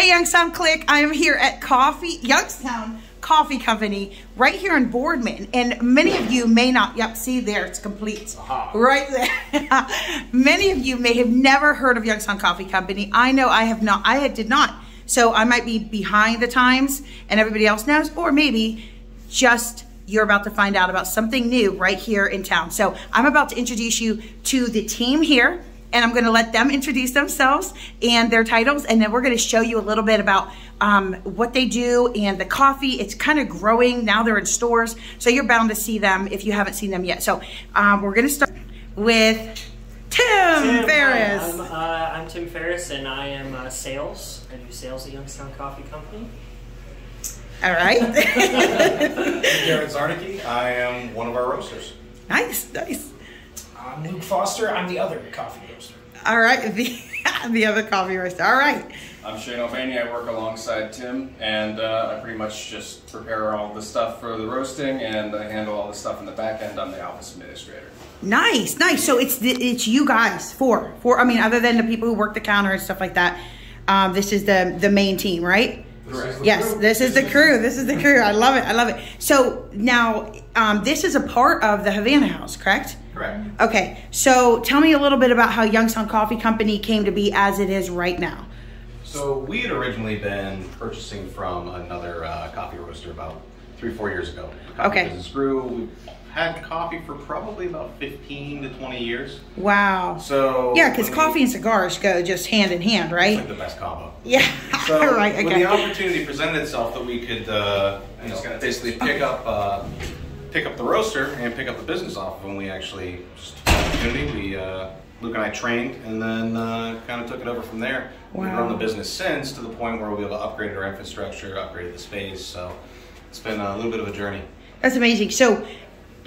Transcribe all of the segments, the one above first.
Hey, Youngstown Click. I am here at Coffee, Youngstown Coffee Company, right here in Boardman. And many of you may not, yep, see there, it's complete. Right there. many of you may have never heard of Youngstown Coffee Company. I know I have not, I did not. So I might be behind the times and everybody else knows, or maybe just you're about to find out about something new right here in town. So I'm about to introduce you to the team here and I'm going to let them introduce themselves and their titles, and then we're going to show you a little bit about um, what they do and the coffee. It's kind of growing now; they're in stores, so you're bound to see them if you haven't seen them yet. So um, we're going to start with Tim, Tim, Ferris. Hi, I'm, uh, I'm Tim Ferris, and I am uh, sales. I do sales at Youngstown Coffee Company. All right, Garrett Zarnicki. I am one of our roasters. nice, nice. I'm Luke Foster. I'm the other coffee roaster. All right, the the other coffee roaster. All right, I'm Shane O'Faney. I work alongside Tim, and uh, I pretty much just prepare all the stuff for the roasting, and I handle all the stuff in the back end. I'm the office administrator. nice, nice. So it's the, it's you guys four, four. I mean, other than the people who work the counter and stuff like that. Um, this is the the main team, right? Correct. Yes, this is the crew. This is the crew. I love it. I love it. So now, um, this is a part of the Havana House, correct? Correct. Okay. So tell me a little bit about how Youngstown Coffee Company came to be as it is right now. So we had originally been purchasing from another uh, coffee roaster about three, four years ago. Coffee Okay. business grew. We've had coffee for probably about 15 to 20 years. Wow. So Yeah, because coffee we- and cigars go just hand in hand, it's right? like the best combo. Yeah. So right. when the opportunity presented itself that we could, uh, you know, basically pick up, uh, pick up the roaster and pick up the business off of them, we actually just the opportunity. We uh, Luke and I trained, and then uh, kind of took it over from there. We've Wow. run the business since to the point where we've upgraded our infrastructure, upgraded the space. So it's been a little bit of a journey. That's amazing. So,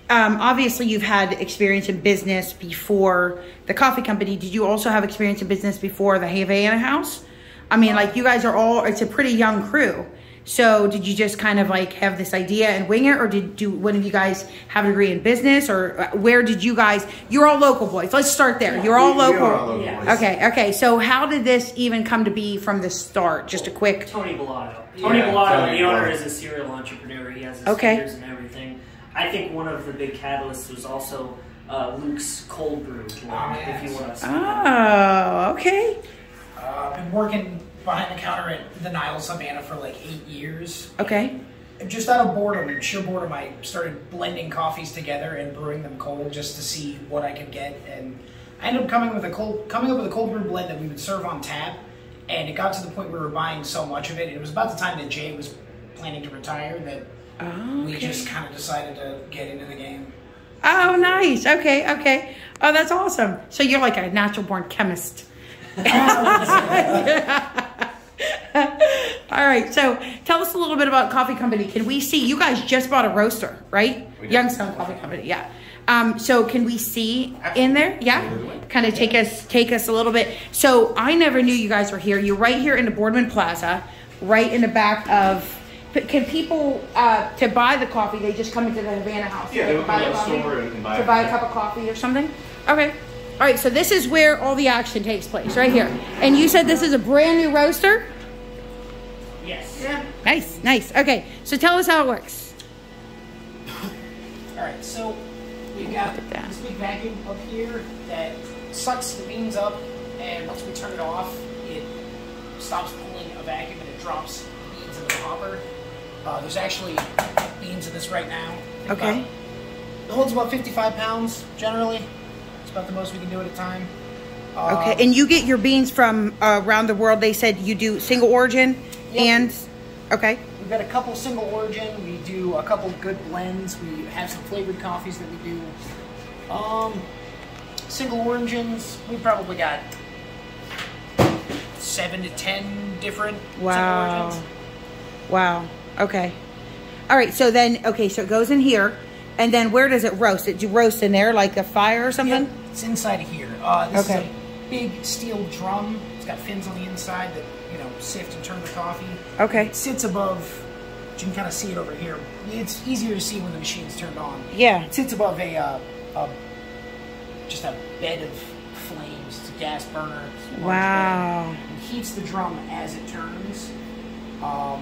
um, obviously, you've had experience in business before the coffee company. Did you also have experience in business before the Havana House? I mean, like you guys are all. It's a pretty young crew. So, did you just kind of like have this idea and wing it, or did do one of you guys have a degree in business, or uh, where did you guys? You're all local boys. Let's start there. You're all We- we local. are all local Yeah. boys. Okay, okay. So, how did this even come to be from the start? Just a quick. Tony Bellato. Tony Yeah, Bellato, Tony the owner, is a serial entrepreneur. He has his Okay. fingers and everything. I think one of the big catalysts was also uh, Luke's cold brew. Oh, if you want to. Oh, okay. Uh, I've been working behind the counter at the Niles Havana for like eight years. Okay. And Just out of boredom and sheer boredom, I started blending coffees together and brewing them cold just to see what I could get. And I ended up coming with a cold, coming up with a cold brew blend that we would serve on tap. And it got to the point where we were buying so much of it. It was about the time that Jay was planning to retire that Oh, we just kind of decided to get into the game. Oh, nice. Okay, okay. Oh, that's awesome. So you're like a natural born chemist. All right. So tell us a little bit about Coffee Company. Can we see? You guys just bought a roaster, right? Youngstown Coffee Company. Yeah. Um, so can we see in there? Yeah. Kind of take us take us a little bit. So I never knew you guys were here. You're right here in the Boardman Plaza, right in the back of. Can people uh, to buy the coffee? They just come into the Havana House. Yeah, they would come to the store and- and buy to buy a cup of coffee or something. Okay. All right. So this is where all the action takes place, right here. And you said this is a brand new roaster. Yes. Yeah. Nice, nice. Okay. So tell us how it works. All right, so we've got that. this big vacuum up here that sucks the beans up, and once we turn it off, it stops pulling a vacuum and it drops beans in the hopper. Uh, there's actually beans in this right now. Okay. about- it holds about 55 pounds generally. About the most we can do at a time. Uh, Okay. And you get your beans from uh, around the world. They said you do single origin, Yep. and okay. We've got a couple single origin. We do a couple good blends. We have some flavored coffees that we do. Um, single origins. We probably got seven to ten different Wow. single origins. Wow. Okay. All right. So then, okay. So it goes in here, and then where does it roast? It you roast in there like a fire or something? Yep, it's inside of here. Uh, this Okay. is a big steel drum. It's got fins on the inside that you know sift and turn the coffee. Okay. It sits above. You can kind of see it over here. It's easier to see when the machine's turned on. Yeah. It sits above a, uh, a just a bed of flames. It's a gas burner. It's a Wow. bed. And heats the drum as it turns. Um,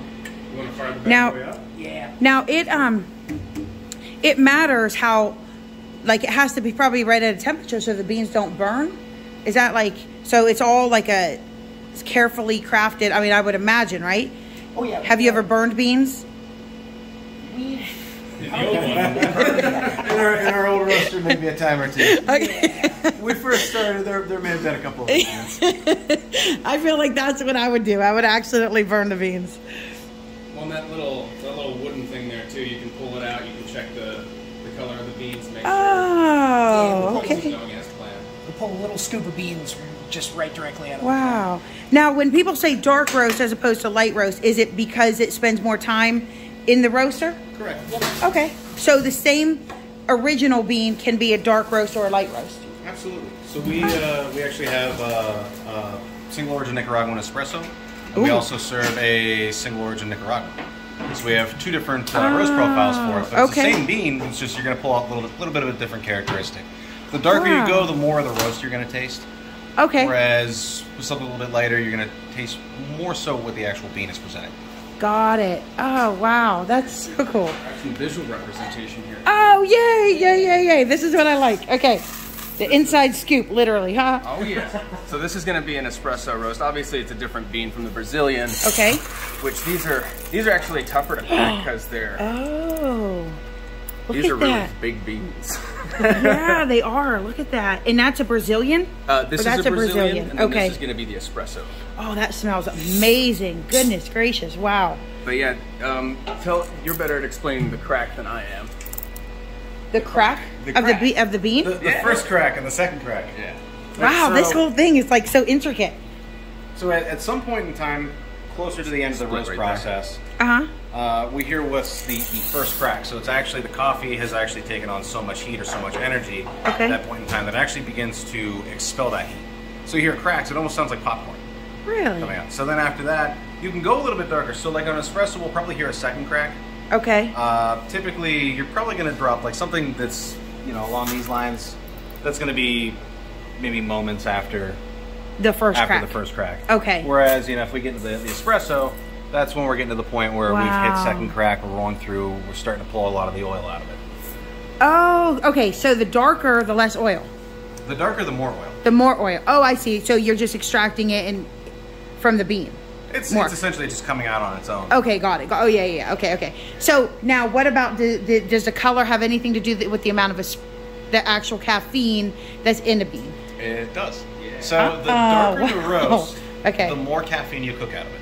You want to fire the bad Now- boy up? yeah. Now it um it matters how like it has to be probably right at a temperature so the beans don't burn. Is that like so it's all like a it's carefully crafted. I mean, I would imagine, right? Oh yeah. Have you ever burned beans? We, The old one. in, our, in our old roaster, maybe a time or two. Okay. We first started, there, there may have been a couple of times. I feel like that's what I would do. I would accidentally burn the beans. Well, that little that little wooden thing there too. You can Oh, everything's okay. going as planned. we pull a little scoop of beans just right directly out of Wow. Now, when people say dark roast as opposed to light roast, is it because it spends more time in the roaster? Correct. Okay. So the same original bean can be a dark roast or a light roast. Absolutely. So we uh, we actually have uh, uh, single origin Nicaraguan espresso. And we also serve a single origin Nicaraguan. So we have two different uh, roast profiles for it. But it's the same bean. It's just you're going to pull out a little, little bit of a different characteristic. The darker Wow. you go, the more of the roast you're going to taste. Okay. Whereas with something a little bit lighter, you're going to taste more so what the actual bean is presenting. Got it. Oh, wow. That's so cool. Some visual representation here. Oh, yay, yay, yay, yay. This is what I like. Okay. The inside scoop, literally, huh? Oh yeah. so this is going to be an espresso roast. Obviously, it's a different bean from the Brazilian, Okay. which these are these are actually tougher to crack because they're Oh. Look these at are really big beans. yeah, they are. Look at that. And that's a Brazilian? Uh, this is that's a Brazilian, Brazilian. and then Okay. this is going to be the espresso. Oh, that smells amazing. Goodness gracious. Wow. But yeah, um, tell you're better at explaining the crack than I am. The crack, The of the be- of the bean? The, the first crack and the second crack. Yeah. wow, so- this whole thing is like so intricate. So at, at some point in time, closer to the end of the Split roast right process, Uh-huh. uh, we hear what's the, the first crack. So it's actually the coffee has actually taken on so much heat or so much energy Okay. at that point in time that it actually begins to expel that heat. So you hear cracks. It almost sounds like popcorn Really? coming out. So then after that, you can go a little bit darker. So like on espresso, we'll probably hear a second crack. Okay. Uh, typically, you're probably going to drop like something that's you know along these lines. That's going to be maybe moments after The first after crack. the first crack. Okay. Whereas, you know, if we get to the, the espresso, that's when we're getting to the point where we've hit second crack, we're rolling through, we're starting to pull a lot of the oil out of it. Oh, okay. So the darker, the less oil. The darker, the more oil. The more oil. Oh, I see. So you're just extracting it and from the bean. It's, More. it's essentially just coming out on its own. Okay, got it. Got- Oh, yeah, yeah. yeah. Okay, okay. So now, what about the, the does the color have anything to do with the amount of es- the actual caffeine that's in the bean? It does. So the Oh, darker the wow. roast, Okay. the more caffeine you cook out of it.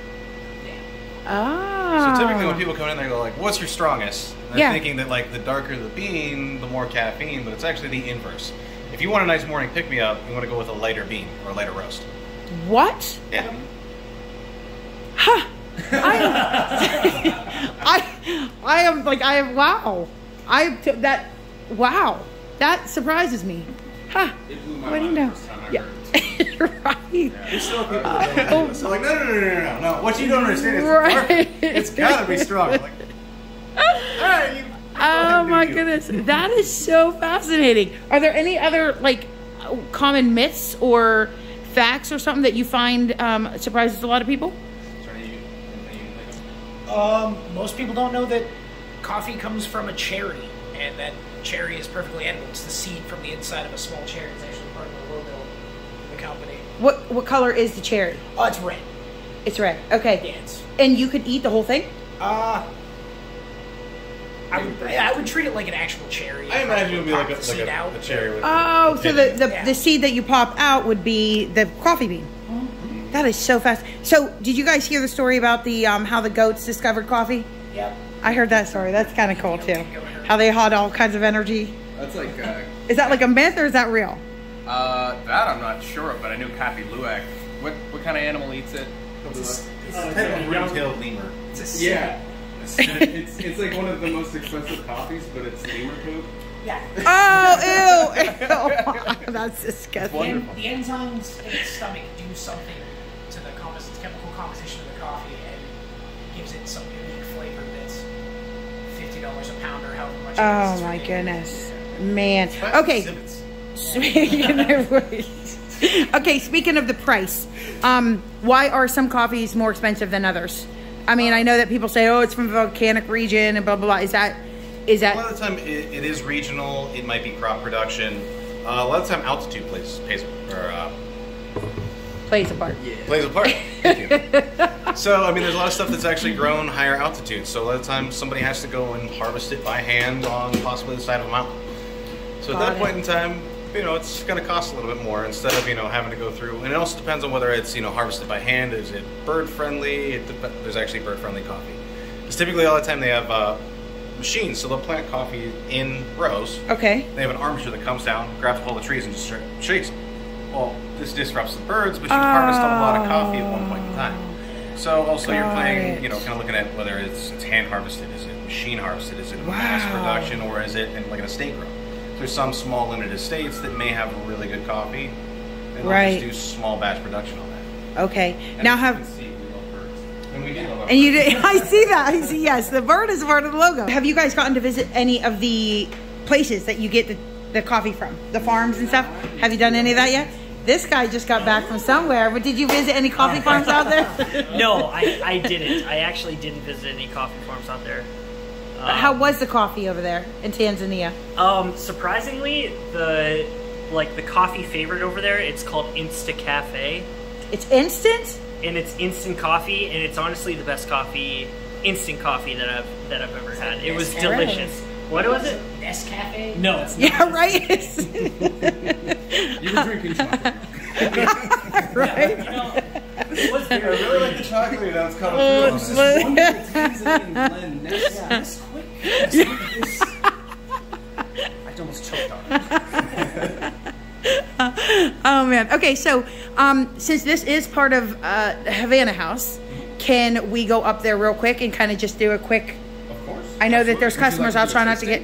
Ah. So typically when people come in, they go like, "What's your strongest?" And they're Yeah. thinking that like the darker the bean, the more caffeine, but it's actually the inverse. If you want a nice morning pick me up, you want to go with a lighter bean or a lighter roast. what? Yeah. I, I, I am like I am. Wow. I t- that. Wow. That surprises me. Huh. It blew my What do you mind know? the first time I Yeah. it. right. There's still people that don't do it. So like, no, no, no, no, no, no, no. What you don't understand is Right. right. it's gotta be strong. Like, all right, you, Oh my you. goodness, that is so fascinating. Are there any other like common myths or facts or something that you find um, surprises a lot of people? Is there any- anything you can think of? Um, most people don't know that coffee comes from a cherry, and that cherry is perfectly edible. It's the seed from the inside of a small cherry. It's actually part of the logo of the company. What what color is the cherry? Oh, it's red. It's red. Okay. Yeah, it's And you could eat the whole thing? uh. I would, I would treat it like an actual cherry. I imagine it would be like a, like seed a, out. a cherry with. Oh, so the the, Yeah. the seed that you pop out would be the coffee bean. That is so fast. So, did you guys hear the story about the um, how the goats discovered coffee? Yep. I heard that story. That's kind of cool too. How they had all kinds of energy. That's like uh, Is that like a myth or is that real? uh, that I'm not sure of, but I knew Kopi Luwak. What what kind of animal eats it? It's a type of ring-tailed lemur. Yeah. it's, it's like one of the most expensive coffees, but it's lemur poop. Yeah. Oh, ew, ew. That's The, disgusting. en- the enzymes in its stomach do something some unique flavor that's fifty dollars a pound or however much. it is. Oh It's my goodness, man. Okay. Speaking of okay, speaking of the price, Um, why are some coffees more expensive than others? I mean, I know that people say, "Oh, it's from a volcanic region," and blah blah blah. Is that is that? A lot of the time, it, it is regional. It might be crop production. Uh, a lot of time, altitude plays plays or uh, plays a part? Yeah. plays a part. Thank you. so, I mean, there's a lot of stuff that's actually grown higher altitude. So a lot of times, somebody has to go and harvest it by hand on possibly the side of a mountain. So at Got that it. point in time, you know, it's going to cost a little bit more instead of you know having to go through. And it also depends on whether it's you know harvested by hand. Is it bird friendly? It dep- there's actually bird friendly coffee. Because typically, all the time they have uh, machines, so they'll plant coffee in rows. Okay. They have an armature that comes down, grabs a hold of trees, and just straight shakes them. Well, this disrupts the birds, but you harvest a lot of coffee at one point in time. So also you're playing, it. you know, kind of looking at whether it's, it's hand harvested, is it machine harvested, is it mass production, or is it in, like an estate grow? There's some small limited estates that may have really good coffee, and Right. just do small batch production on that. Okay. Now And have you can see we love birds. And we do love and you did, I see that. I see yes, the bird is a part of the logo. Have you guys gotten to visit any of the places that you get the, the coffee from? The farms and stuff? Have you done any of that yet? This guy just got back from somewhere, but did you visit any coffee farms out there? No, I, I didn't. I actually didn't visit any coffee farms out there. Um, How was the coffee over there in Tanzania? Um, surprisingly, the like the coffee favorite over there, it's called Insta Cafe, It's instant? and it's instant coffee, and it's honestly the best coffee, instant coffee that I've that I've ever had. It was Nescafe? delicious. What was it? Nescafe? No, it's not. Yeah, right? You were drinking chocolate. right? You know, it was very really like the chocolate. Now it's coming Uh, There's this one Tanzanian blend, Ness, Nesquik. Nesquik. I almost choked on it. Oh man. Okay, so um, since this is part of uh, Havana House, can we go up there real quick and kind of just do a quick? Of course. I know that there's Would you like customers. I'll try not to get.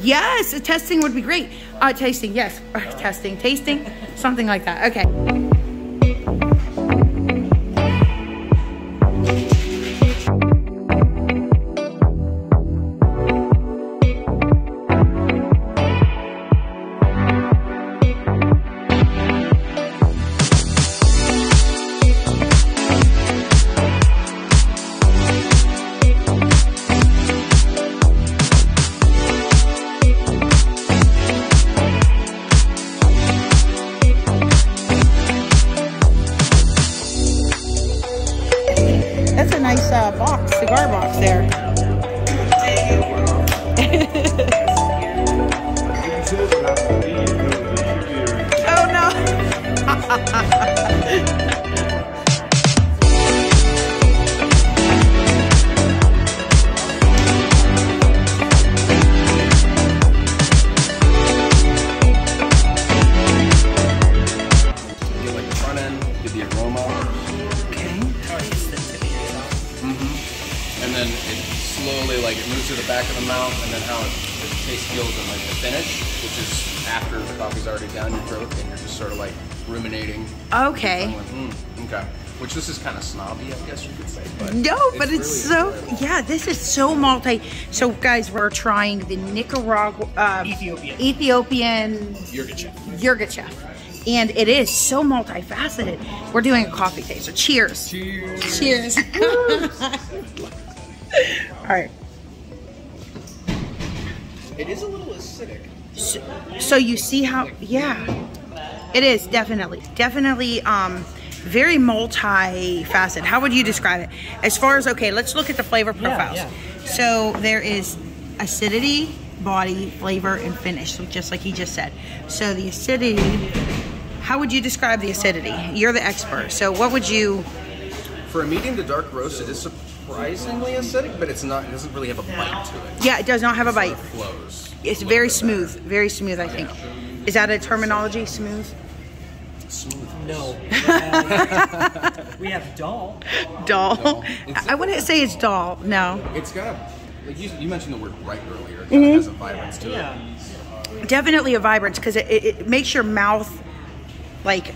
Yes, a testing would be great. Uh, tasting, yes. Uh, testing, tasting, something like that. Okay. So multi. So guys, we're trying the Nicaragua, uh, Ethiopian. Ethiopian Yirgacheffe. Yirgacheffe. And it is so multifaceted. We're doing a coffee taster. Cheers. Cheers. Cheers. All right. It is a little acidic. So, so you see how, yeah, it is definitely, definitely, um, very multifaceted. How would you describe it? As far as okay, let's look at the flavor profiles. yeah. So there is acidity, body, flavor, and finish. So just like he just said. So the acidity. How would you describe the acidity? You're the expert. So what would you? For a medium to dark roast, it is surprisingly acidic, but it's not. It doesn't really have a bite to it. Yeah, it does not have a It sort bite. of flows. It's very little bit better. smooth. Very smooth. I think. Is that a terminology? Smooth. No. We have, we have doll. Dull. I I wouldn't say it's dull. No. It's got a. Like you, you mentioned the word bright earlier. It Mm-hmm. of has a vibrance to Yeah. it. definitely a vibrance because it, it, it makes your mouth like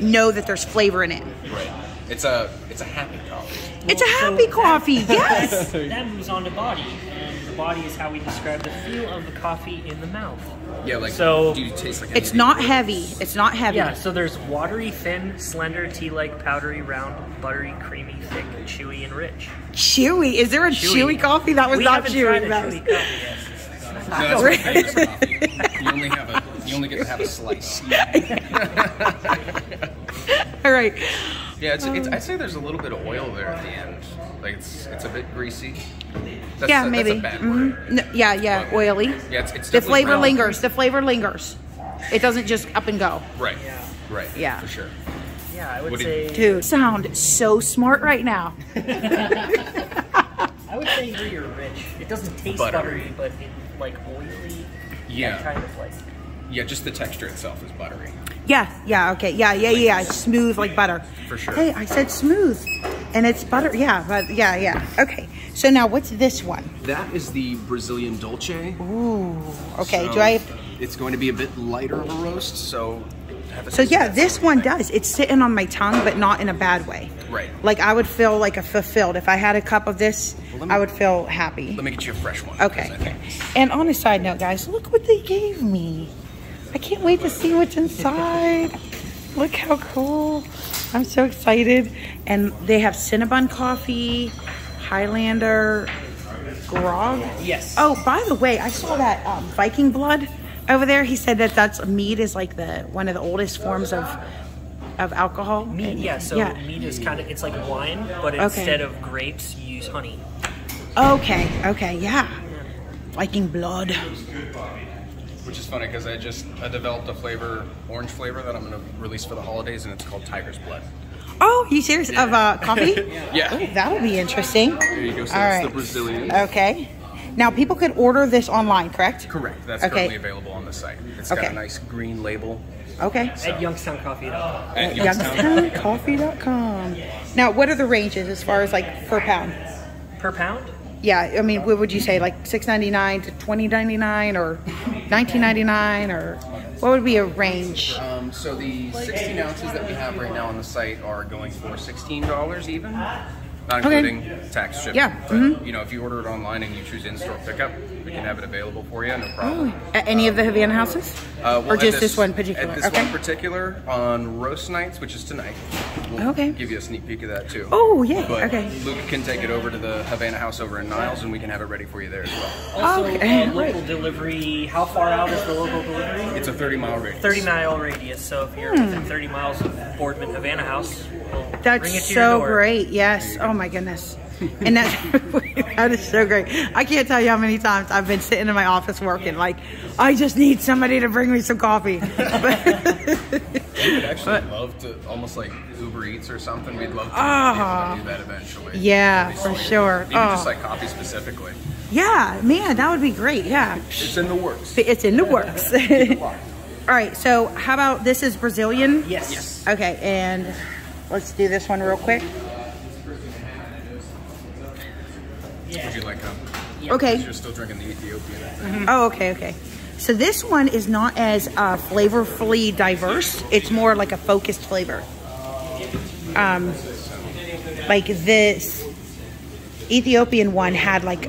know that there's flavor in it Right. It's a it's a happy coffee. It's a happy so coffee. that- Yes. that moves on to body, and the body is how we describe the feel of the coffee in the mouth. Yeah, like So- do you taste like It's not heavy. It's not heavy. Yeah, so there's watery, thin, slender, tea-like, powdery, round, buttery, creamy, thick, chewy, and rich. Chewy. Is there a chewy, coffee? That was we not haven't chewy. tried a That was- chewy coffee yet. No, that's my coffee. You only have a you only get to have a slice. All right. Yeah, it's, it's um, I'd say there's a little bit of oil there at the end. Like it's it's a bit greasy. That's yeah, a, maybe. That's a bad Mhm. word. No, yeah, yeah, oily. Yeah, it's, it's The flavor brown. lingers. The flavor lingers. It doesn't just up and go. Right. Right. Yeah. For sure. Yeah, I would What say. did- Dude, sound so smart right now. I would say you're rich. It doesn't taste Buttery. buttery, but it, like oily. Yeah. kind of like. Yeah, just the texture itself is buttery. Yeah, yeah, okay. Yeah, yeah, yeah. It's smooth like butter. For sure. Hey, I said smooth. And it's butter. Yeah, but yeah, yeah. Okay. So now what's this one? That is the Brazilian Dolce. Ooh. Okay. So Do I It's going to be a bit lighter of a roast, so. Have a So yeah, this one does. It's sitting on my tongue, but not in a bad way. Right. Like I would feel like a fulfilled. If I had a cup of this, Well, me- I would feel happy. Let me get you a fresh one. Okay. think- And on a side note, guys, look what they gave me. I can't wait to see what's inside. look how cool. I'm so excited. And they have Cinnabon coffee, Highlander, grog. Yes. Oh, by the way, I saw that um, Viking blood over there. He said that that's mead is like the one of the oldest forms of of alcohol. Mead, And- yeah. So yeah. mead is kind of it's like wine, but Okay. instead of grapes, you use honey. Okay. Okay. Yeah. Viking blood. Which is funny because I just I developed a flavor, orange flavor that I'm going to release for the holidays, and it's called Tiger's Blood. Oh, you serious? Of uh, coffee? Yeah. Oh, that'll be interesting. There you go. So All that's right. the Brazilian. Okay. Now people could order this online, correct? Correct. That's Okay. currently available on the site. It's got a nice green label. Okay. At youngstowncoffee.com. At Youngstown. Youngstowncoffee.com. Now, what are the ranges as far as like per pound? Per pound? Yeah, I mean, what would you say, like six ninety nine to twenty ninety nine, or nineteen ninety nine, or what would be a range? Um, so the 16 ounces that we have right now on the site are going for $16 even, not Okay. including tax shipping. Yeah, But, mhm. You know, if you order it online and you choose in-store pickup, we can have it available for you, no problem. At any of the Havana houses? Uh, well, or just this, one particular? At this okay. one particular on roast nights, which is tonight. We'll Okay. Give you a sneak peek of that too. Oh, yeah, But okay. Luke can take it over to the Havana House over in Niles, and we can have it ready for you there as well. Also, Okay. uh, local delivery. How far out is the local delivery? It's a 30 mile radius. 30 mile radius. So if you're within 30 miles of Boardman Havana House, we'll bring it That's to your so door. great. Yes. Oh my goodness. And that that is so great. I can't tell you how many times I've been sitting in my office working like I just need somebody to bring me some coffee. We would actually love to almost like Uber Eats or something. We'd love to Ah. be able to do that eventually. Yeah, That'd for sweet. sure. Even just Oh. like coffee specifically. yeah, man, that would be great. Yeah. It's in the works. It's in the works. All right, so how about this is Brazilian? Yes. yes. Okay, and let's do this one real quick. Would you like um, Okay. You're still drinking the Ethiopian. I think. Oh, okay, okay. So this one is not as uh, flavorfully diverse. It's more like a focused flavor. Um, like this Ethiopian one had like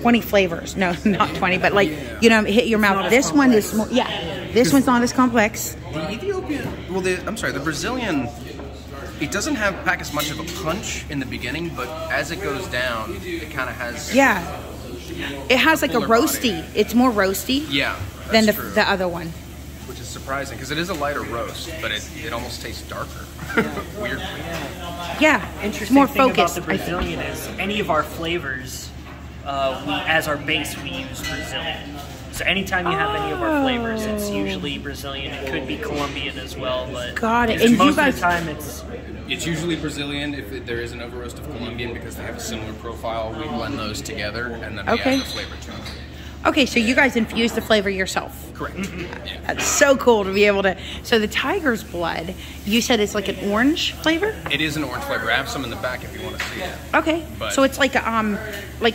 20 flavors. No, not 20, but like, you know, hit your mouth. This one is more, yeah, this one's not as complex. The Ethiopian, well, the, I'm sorry, the Brazilian, it doesn't have pack as much of a punch in the beginning, but as it goes down, it kind of has. Yeah. It has like a Fuller body. roasty. It's more roasty Yeah. than the, true. the other one. which is surprising because it is a lighter roast, but it, it almost tastes darker. Weirdly. Yeah. It's Interesting more thing focused. about the I think. Brazilian is any of our flavors, uh, we, as our base, we use Brazilian. So anytime you have any of our flavors, it's usually Brazilian. It could be Colombian as well, but Got it. it's- And you most guys- of the time it's It's usually Brazilian if it, there is an over roast of Colombian because they have a similar profile. We blend those together and then we Okay. add the flavor to them. Okay, so you guys infuse the flavor yourself. Correct. That's so cool to be able to. So the tiger's blood, you said it's like an orange flavor. It is an orange flavor. I have some in the back if you want to see it. Okay, But- so it's like um, like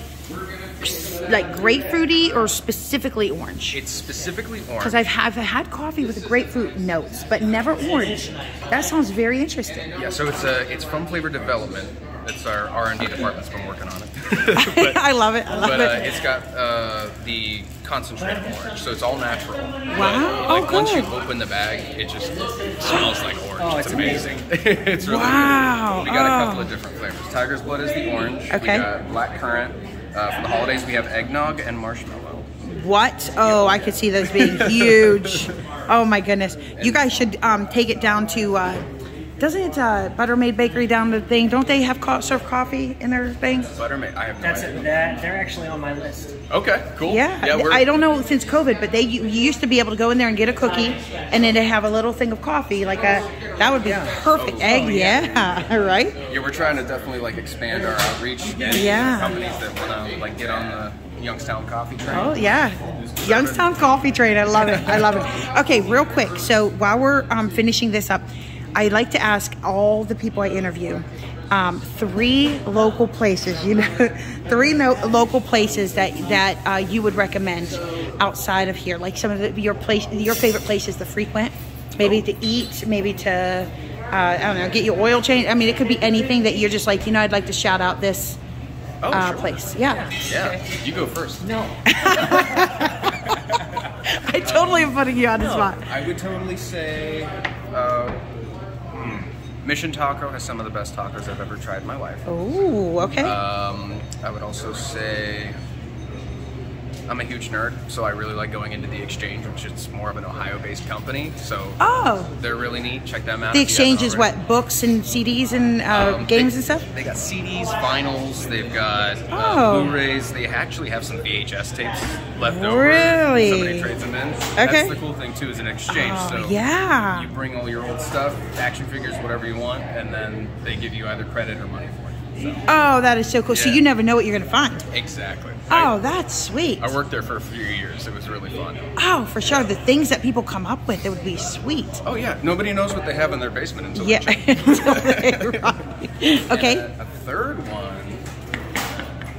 like grapefruity or specifically orange. It's specifically orange. Because I've, have had coffee with grapefruit notes, but never orange. That sounds very interesting. Yeah, so it's uh, it's from flavor development. It's our R and D department's been working on it. but I love it. I love but uh, it. it's got uh, the concentrated orange, so it's all natural. Wow. But, like Oh, once you open the bag, it just smells like orange. Oh, it's it's amazing. it's really Wow. good. We got a Oh. couple of different flavors. Tiger's blood is the orange. Okay. We got black currant. Uh, for the holidays, we have eggnog and marshmallow. What? Oh, I could see those being huge. Oh my goodness! You guys should um, take it down to. Uh, doesn't it uh, Buttermaid Bakery down the thing? Don't they have co- serve coffee in their thing? Buttermaid, I have no That's idea. it. That they're actually on my list. Okay, cool. Yeah, yeah I don't know since COVID, but they you you used to be able to go in there and get a cookie, and then they have a little thing of coffee, like a that would be perfect. Egg, yeah, right. Yeah, we're trying to definitely like expand our outreach and Yeah. companies that want to like get on the Youngstown coffee train. Oh yeah, Youngstown Coffee Train. I love it. I love it. Okay, real quick. So while we're um, finishing this up, I like to ask all the people I interview um, three local places. You know, three no- local places that that uh, you would recommend outside of here, like some of the, your place, your favorite places to frequent, maybe to eat, maybe to. Uh, I don't know, get your oil change. I mean, it could be anything that you're just like, you know, I'd like to shout out this Oh, uh, sure. place. Yeah. Yeah, you go first. No. I totally am putting you on the spot. I would totally say uh, Mission Taco has some of the best tacos I've ever tried in my life. Oh, okay. Um, I would also say I'm a huge nerd, so I really like going into the Exchange, which is more of an Ohio-based company. So oh, they're really neat. Check them out. the if you haven't exchange is what books and CDs and uh, Um, games they- and stuff. They got CDs, vinyls. They've got Oh. uh, Blu-rays. They actually have some VHS tapes left over. Really? Somebody trades them in. Okay. That's the cool thing too, is an exchange. Oh, so yeah. you bring all your old stuff, action figures, whatever you want, and then they give you either credit or money for it. So Oh, that is so cool. So you never know what you're gonna find. exactly. Oh, that's sweet. I, I worked there for a few years. It was really fun. Oh, for sure. The things that people come up with, it would be sweet. Oh yeah, nobody knows what they have in their basement until Yeah. they okay. And a third one.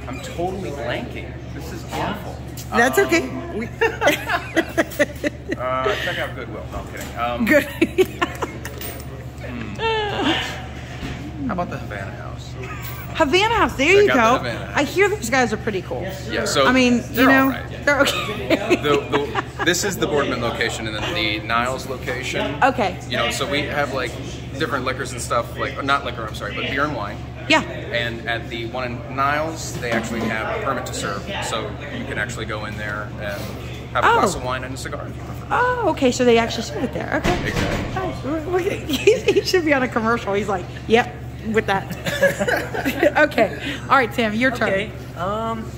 I'm totally blanking. This is awful. That's okay. Uh, check out Goodwill. No, I'm kidding. Um, Good. How about the Havana House? Havana House. There you go. the I hear those guys are pretty cool. Yeah, so I mean, you know, all right. they're okay. The, the, this is the Boardman location, and then the Niles location. Okay. You know, so we have like different liquors and stuff, like uh, not liquor. I'm sorry, but beer and wine. yeah. And at the one in Niles, they actually have a permit to serve, so you can actually go in there and have a Oh. glass of wine and a cigar if you. Oh, okay. So they actually serve it there. Okay. Exactly. At- He should be on a commercial. He's like, yep, with that. okay. All right, Tim, your turn. Okay. Um.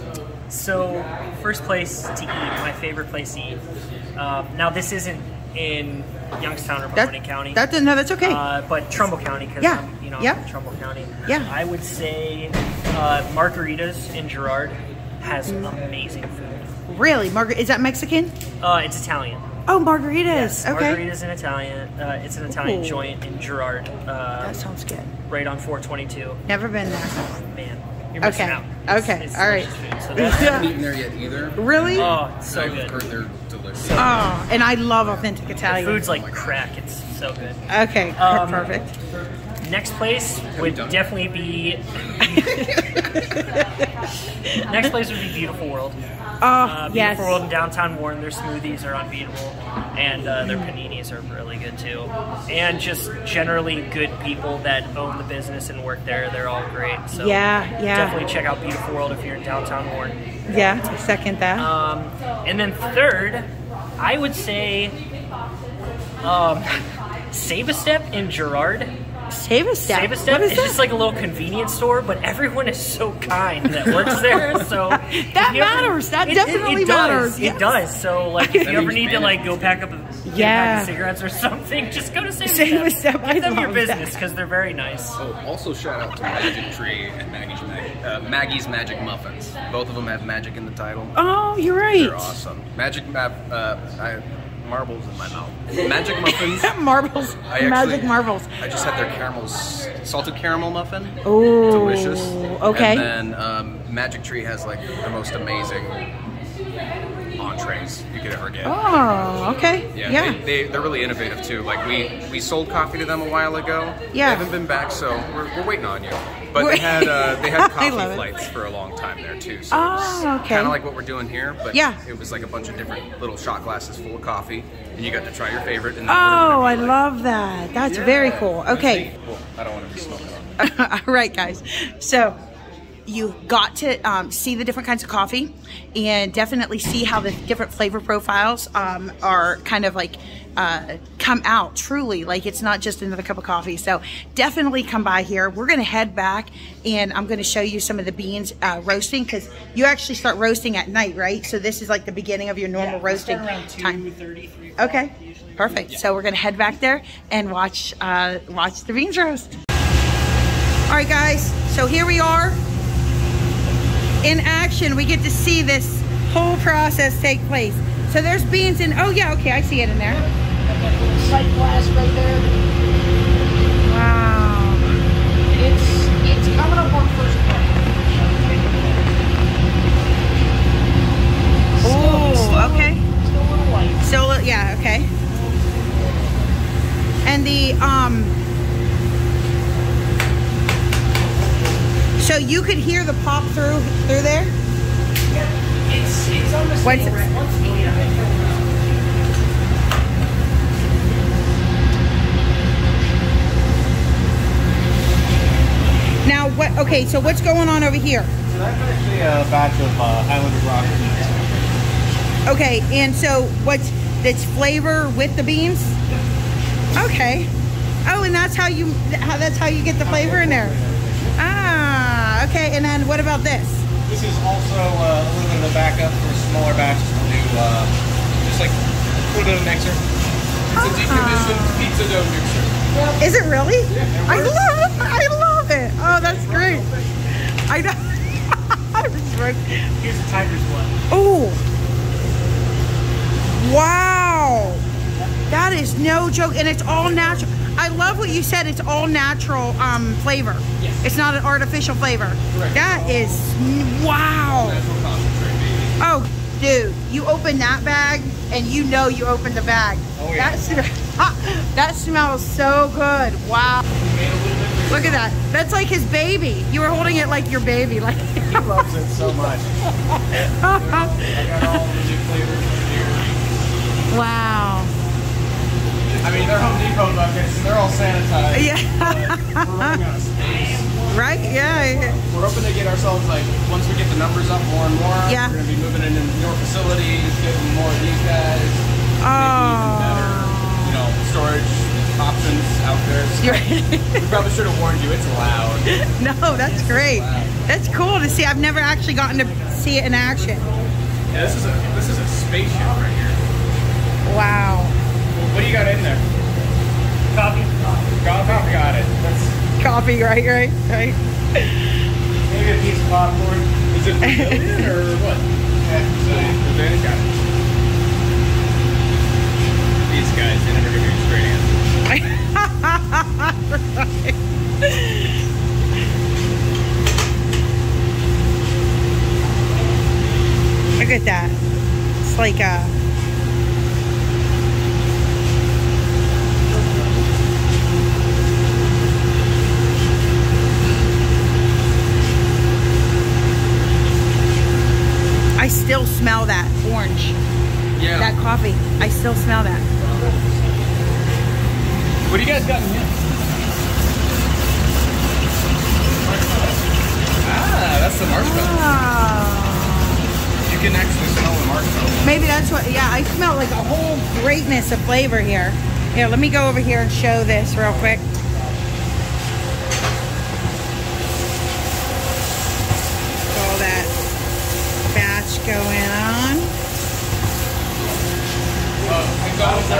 So, first place to eat, my favorite place to eat. Um, now, this isn't in Youngstown or That, County. that, no, that's okay. Uh, but Trumbull County, because Yeah, I'm, you know, yeah. from Trumbull County. Yeah. I would say uh, Margaritas in Girard has amazing food. really? Margaret, is that Mexican? Uh, it's Italian. Oh, margaritas. okay. Margaritas in Italian. Uh, it's an Italian Ooh. joint in Girard, uh, That sounds good. Right on 422. Never been there. Man, you're missing Okay, out. It's- okay, it's all right. food. So I haven't eaten there yet either. Really? oh, it's so I've good. heard they're delicious. Oh, and I love authentic Italian. The food's like crack. It's so good. okay, Um, perfect. Next place would definitely be. Next place would be Beautiful World. Oh, Uh, Beautiful yes. World in downtown Warren. Their smoothies are unbeatable, and uh, their paninis are really good too. And just generally good people that own the business and work there. They're all great. So Yeah, yeah. Definitely check out Beautiful World if you're in downtown Warren. Yeah, I second that. Um, and then third, I would say um, Save a Step in Girard Save a step. Save a step. What is It's that? just like a little convenience store, but everyone is so kind that works there. So That if you ever- matters. That definitely does. matters. It Yes. does. So like, if you ever means need to like go pack up a, Yeah. pack of cigarettes or something, just go to Save, Save a a Step. Step. I Give them your business because they're very nice. Oh, also shout out to Magic Tree and Maggie's, Mag- uh, Maggie's Magic Muffins. Both of them have magic in the title. Oh, you're right. They're awesome. Magic map. Uh, I marbles in my mouth. Magic muffins. marbles. I actually, Magic marbles. I just had their caramels, salted caramel muffin. Ooh. Delicious. Okay. And then um, Magic Tree has like the most amazing entrees you could ever get. Oh, okay. Yeah, Yeah. They, they, they're really innovative too. Like we, we sold coffee to them a while ago. Yeah. They haven't been back, so we're, we're waiting on you. But they had uh, they had coffee it. flights for a long time there too. So Oh, okay. Kind of like what we're doing here, but Yeah. it was like a bunch of different little shot glasses full of coffee, and you got to try your favorite. And Oh, I like. love that. That's very cool. Okay. Well, I don't want to be smoking on. All right, guys. So you got to um, see the different kinds of coffee and definitely see how the different flavor profiles um, are kind of like uh, come out truly like it's not just another cup of coffee so definitely come by here we're gonna head back and i'm gonna show you some of the beans uh, roasting because you actually start roasting at night right so this is like the beginning of your normal roasting around two time thirty, three. Okay, perfect. So we're gonna head back there and watch uh, watch the beans roast. All right, guys. So here we are in action. We get to see this whole process take place. So there's beans in. Oh yeah, okay, I see it in there. Sight glass right there. Wow. It's it's coming up on first Oh, okay. Still a little light. So yeah, okay. And the um. So you could hear the pop through through there. It's it's on the What's same it- Now what? Okay, so what's going on over here? So that's actually a batch of uh, Highlander Grog beans. Okay, and so what's that's flavor with the beans? Okay. Oh, and that's how you how that's how you get the flavor in there. Okay. And then what about this? This is also uh, a little bit of a backup for smaller batches to do, uh, just like a little bit of mixer. It's a decommissioned pizza dough mixer. Is it really? I love it. I love it. Oh, that's great. I know. I was right. Here's a tiger's blood. Oh. Wow. That is no joke. And it's all natural. I love what you said. It's all natural um, flavor. Yes. It's not an artificial flavor. Correct. That is wow. Natural concentrate, baby. Oh, dude, you open that bag and you know you opened the bag. Oh, yeah. That, sm- that smells so good. Wow. Look at that. That's like his baby. You were holding it like your baby. Like He loves it so much. I got all the new flavors over here. Wow. They're Home Depot buckets. They're all sanitized. Yeah. We're running out of space. right? Yeah. We're hoping to get ourselves like once we get the numbers up more and more. Yeah. We're gonna be moving into your facilities, getting more of these guys, even better, Oh. you know, storage options out there. So we probably should have warned you. It's loud. no, that's great. That's cool to see. I've never actually gotten to see it in action. Yeah, this is a this is a spaceship right here. Wow. What do you got in there? Coffee. Coffee. Got it. That's Coffee, right, right, right. Maybe a piece of popcorn. is it Brazilian or what? Yeah, Brazilian. Brazilian. Got it. These guys, they never give you a straight answer. Look at that. It's like a. I still smell that orange, Yeah. that coffee. I still smell that. what do you guys got in here? Ah, that's the marshmallow. Ah. You can actually smell the marshmallow. Maybe that's what, yeah, I smell like a whole greatness of flavor here. Here, let me go over here and show this real quick. Oh.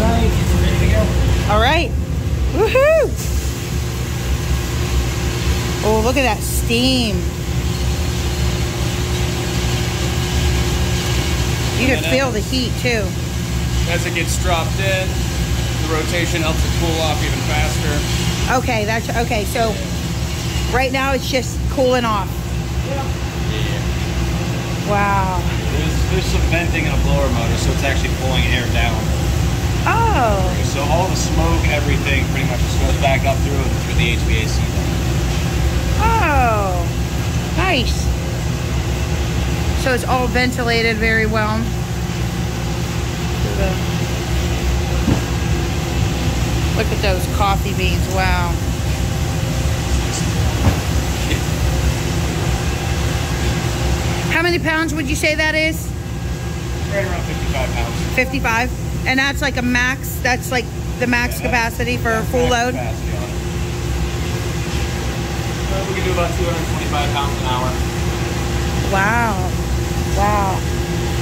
Right, ready to go. All right. Woohoo! Oh, look at that steam. You can feel the heat too. As it gets dropped in, the rotation helps it cool off even faster. Okay, that's okay. So right now it's just cooling off. Yeah. Wow. There's, there's some venting in a blower motor, so it's actually pulling air down. Oh. So all the smoke, everything pretty much just goes back up through through the HVAC. Oh. Nice. So it's all ventilated very well. Look at those coffee beans. Wow. How many pounds would you say that is? Right around 55 pounds. 55? And that's like a max, that's like the max capacity for a full load? Capacity on it. Uh, we can do about 225 pounds an hour. Wow. Wow.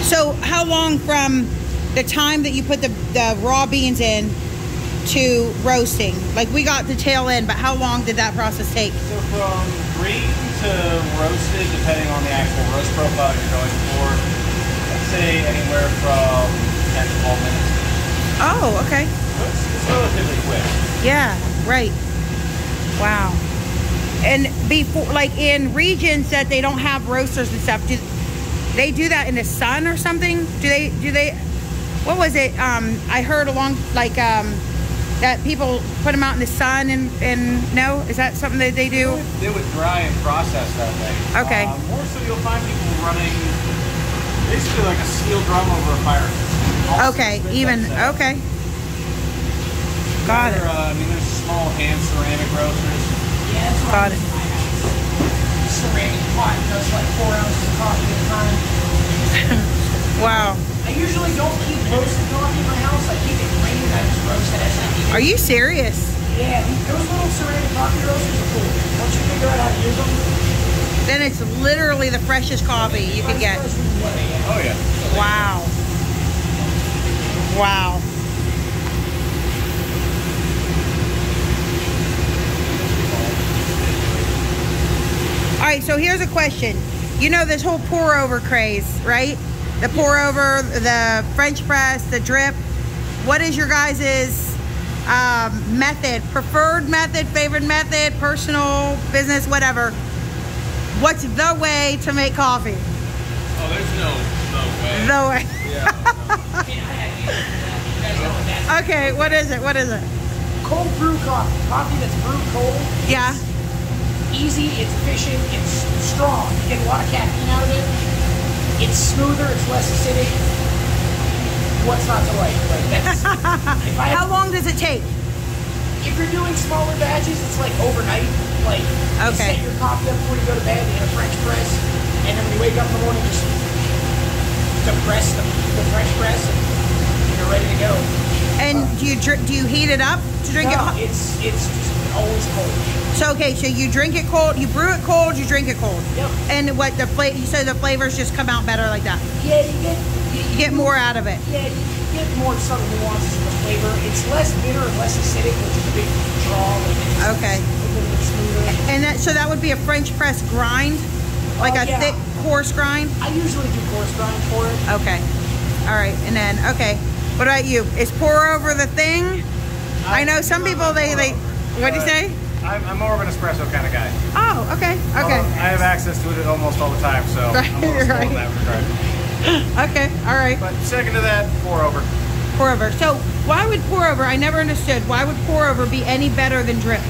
So how long from the time that you put the, the raw beans in to roasting? Like we got the tail end, but how long did that process take? So from green to roasted, depending on the actual roast profile you're going for, I'd say anywhere from 10 to 12 minutes. Oh, okay. So it's, it's relatively quick. Yeah, right. Wow. And before, like in regions that they don't have roasters and stuff, do they do that in the sun or something? Do they, do they, what was it? Um, I heard along, like, um, that people put them out in the sun and, and no? Is that something that they do? They would dry and process that way. Okay. Um, more so you'll find people running basically like a steel drum over a fire. All Okay, even, okay. Got There, it. Uh, I mean, there's small hand ceramic roasters. Yeah, that's what Got I it. do in my. Ceramic pot does like four ounces of coffee at a time. Wow. I usually don't keep roasted coffee in my house. I keep it green. I just roast it as I need it. Are you serious? Yeah, those little ceramic coffee roasters are cool. Once you figure out how to use them, Then it's literally the freshest coffee you can get. Oh yeah. Wow. Wow. All right, so here's a question. You know this whole pour over craze, right? The pour over, the French press, the drip. What is your guys' um, method? Preferred method, favorite method, personal, business, whatever. What's the way to make coffee? Oh, there's no no way. The way. Yeah. Okay, what is it? What is it? cold brew coffee. Coffee that's brewed cold. Yeah. Easy, it's efficient, it's strong. You get a lot of caffeine out of it. It's smoother, it's less acidic. What's not to like? Like How long does it take? if you're doing smaller batches, it's like overnight. Like you Okay. set your coffee up before you go to bed in a French press, and then when you wake up in the morning, just depress the, the French press, and you're ready to go. And uh, do you do you heat it up to drink it? No, hot? it's it's just always cold. So okay, so you drink it cold, you brew it cold, you drink it cold. Yep. And what the flavor? You say the flavors just come out better like that. Yeah, you get You get more out of it. Yeah, you get more subtle nuances in the flavor. It's less bitter and less acidic, which is a big draw. Like Okay. a little bit smoother. And that so that would be a French press grind, like Oh, a yeah. thick coarse grind. I usually do coarse grind for it. Okay. All right, and then okay. What about you? Is pour over the thing? I know some people they they. What do you say? I'm, I'm more of an espresso kind of guy. Oh, okay, okay, I have access to it almost all the time, so I'm a little spoiled in that regard. okay. All right. But second to that, pour over. Pour over. So why would pour over? I never understood. Why would pour over be any better than drip?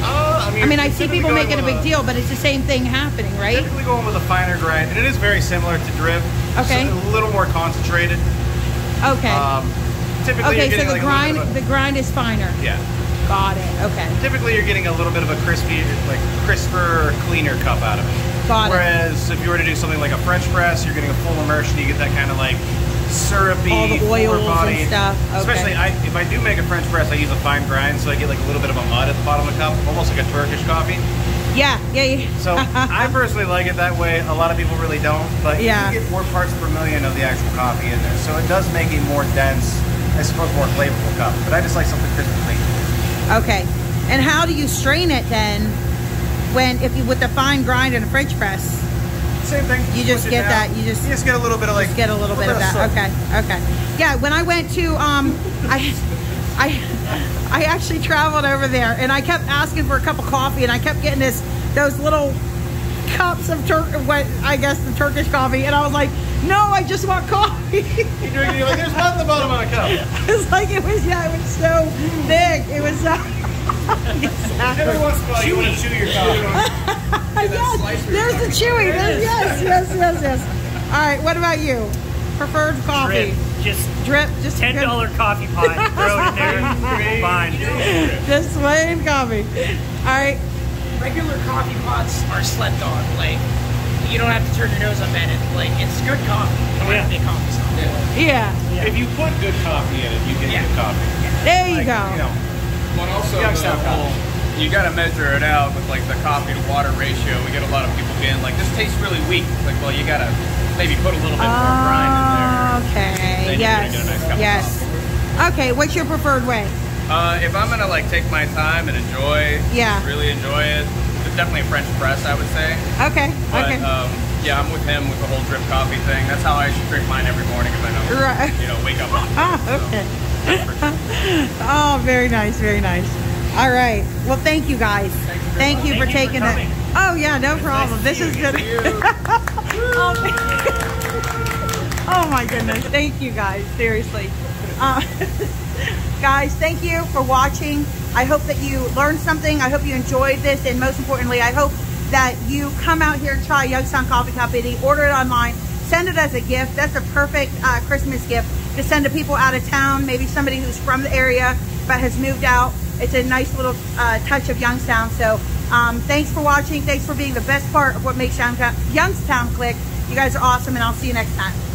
Uh, I mean, I mean, I see people making a big deal, but it's the same thing happening, right? Typically going with a finer grind, and it is very similar to drip. Okay. So a little more concentrated. Okay. Um, typically, okay, so the like grind a the grind is finer. yeah. Got it. Okay. Typically, you're getting a little bit of a crispy, like crisper, cleaner cup out of it. Got it. Whereas if you were to do something like a French press, you're getting a full immersion. You get that kind of like syrupy, All the oils and stuff, okay. Especially I, if I do make a French press, I use a fine grind, so I get like a little bit of a mud at the bottom of the cup, almost like a Turkish coffee. Yeah, yeah, yeah. So I personally like it that way. A lot of people really don't, but Yeah. you get more parts per million of the actual coffee in there, so it does make a more dense, I suppose, more flavorful cup. But I just like something crisp and clean. Okay. And how do you strain it then? When if you with the fine grind and a French press, Same thing. You just push get that- you just- you just get a little bit of like just get a little bit of that. syrup. Okay, okay. Yeah, when I went to um, I, I, I actually traveled over there, and I kept asking for a cup of coffee, and I kept getting this those little cups of Turk, what I guess the Turkish coffee, and I was like, no, I just want coffee. You drink it, you're like, there's in the bottom of the cup. it's like it was yeah, it was so big. It was so. Every once in a while, you want to chew your coffee. yes, there's the chewy. There's, yes, yes, yes, yes. All right, what about you? Preferred coffee? Drip. Just Drip, just ten good- dollar coffee pot. Throw it in there. Fine. Just plain coffee. All right. Regular coffee pots are slept on. Like, you don't have to turn your nose up at it. Like, it's good coffee. You don't have to make coffee stop. Yeah. If you put good coffee in it, you get Yeah. good coffee. There you Like, go. You know, And also Youngstown the whole, you got to measure it out with like the coffee to water ratio. We get a lot of people being like, "This tastes really weak." It's like, well, you got to maybe put a little bit more grind in there. Okay. You're gonna Yes. get a nice cup of Yes. Okay. What's your preferred way? Uh, if I'm gonna like take my time and enjoy, Yeah. really enjoy it, it's definitely a French press, I would say. Okay. But okay. um, yeah, I'm with him with the whole drip coffee thing. That's how I drink mine every morning if I know, Right. you know, wake up. on Ah, okay. oh, very nice, very nice. All right. Well, thank you guys. Thank you for Thank you for taking it. Oh yeah, no problem. This is good. oh, oh my goodness. Thank you guys. Seriously. Uh, guys, thank you for watching. I hope that you learned something. I hope you enjoyed this. And most importantly, I hope that you come out here and try Youngstown Coffee Company, order it online, send it as a gift. That's a perfect uh, Christmas gift to send to people out of town, maybe somebody who's from the area but has moved out. It's a nice little uh, touch of Youngstown. So um, thanks for watching. Thanks for being the best part of what makes Youngstown, Youngstown click. You guys are awesome, and I'll see you next time.